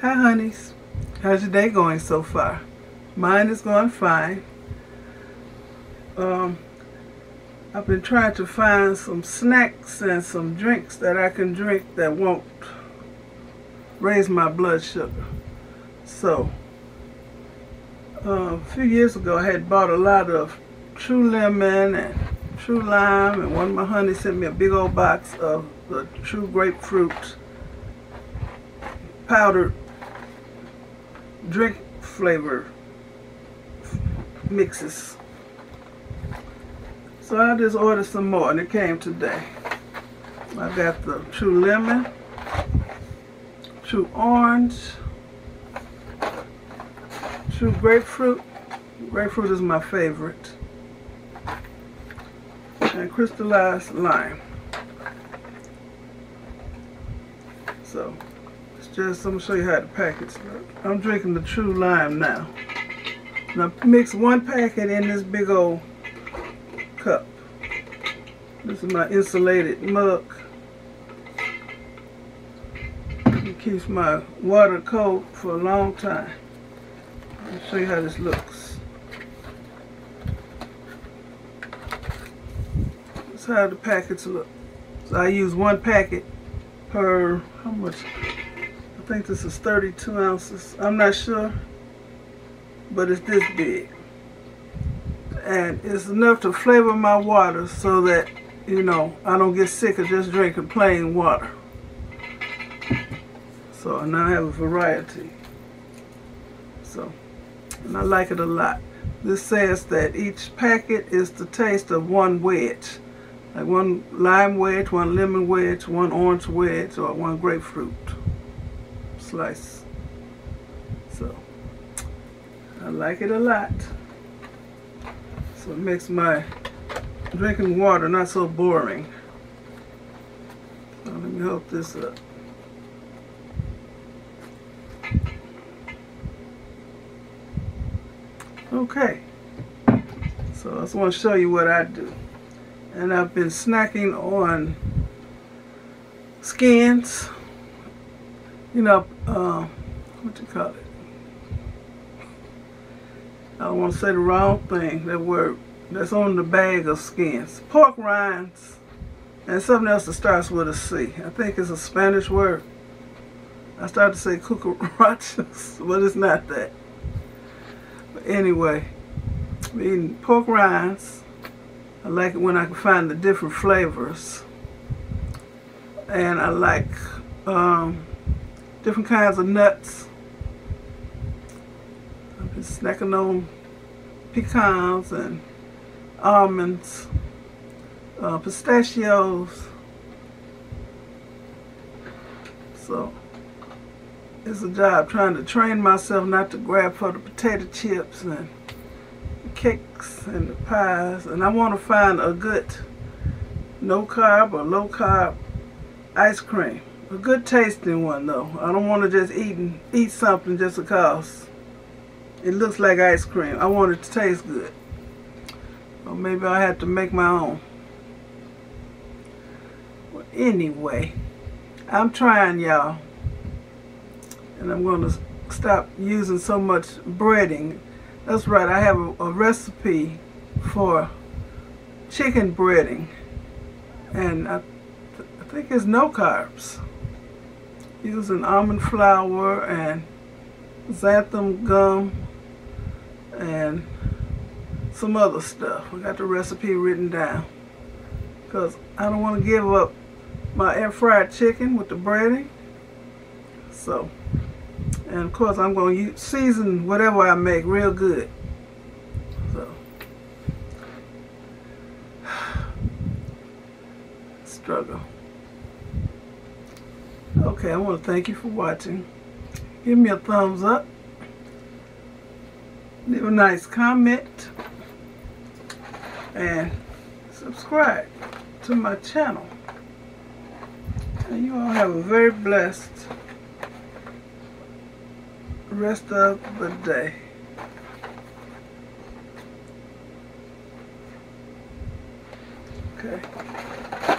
Hi honeys, how's your day going so far? Mine is going fine. Um, I've been trying to find some snacks and some drinks that I can drink that won't raise my blood sugar. So, uh, a few years ago I had bought a lot of True Lemon and True Lime and one of my honeys sent me a big old box of the True Grapefruit powdered drink flavor mixes. So I just ordered some more and it came today. I got the True Lemon, True Orange, True Grapefruit. Grapefruit is my favorite. And crystallized lime. So just, I'm to show you how the packets look. I'm drinking the True Lime now. Now mix one packet in this big old cup. This is my insulated mug. It keeps my water cold for a long time. I'll show you how this looks. That's how the packets look. So I use one packet per, how much? I think this is 32 ounces. I'm not sure, but it's this big. And it's enough to flavor my water so that, you know, I don't get sick of just drinking plain water. So now I have a variety. So, and I like it a lot. This says that each packet is the taste of one wedge. Like one lime wedge, one lemon wedge, one orange wedge, or one grapefruit slice. So I like it a lot. So it makes my drinking water not so boring. So let me help this up. Okay. So I just want to show you what I do. And I've been snacking on skins you know, uh, what you call it? I don't want to say the wrong thing, that word that's on the bag of skins. Pork rinds and something else that starts with a C. I think it's a Spanish word. I started to say cucarachas, but it's not that. But anyway, eating pork rinds. I like it when I can find the different flavors. And I like um, different kinds of nuts. I've been snacking on pecans and almonds, uh, pistachios. So it's a job trying to train myself not to grab for the potato chips and the cakes and the pies. And I want to find a good no carb or low carb ice cream. A good tasting one though. I don't want to just eat eat something just because it looks like ice cream. I want it to taste good. Or maybe I have to make my own. Well, anyway, I'm trying y'all. And I'm going to stop using so much breading. That's right, I have a, a recipe for chicken breading. And I, th I think it's no carbs using almond flour and xanthan gum and some other stuff. I got the recipe written down because I don't want to give up my air fried chicken with the breading. So, and of course I'm going to season whatever I make real good. So, struggle. Okay, I want to thank you for watching. Give me a thumbs up. Leave a nice comment. And subscribe to my channel. And you all have a very blessed rest of the day. Okay.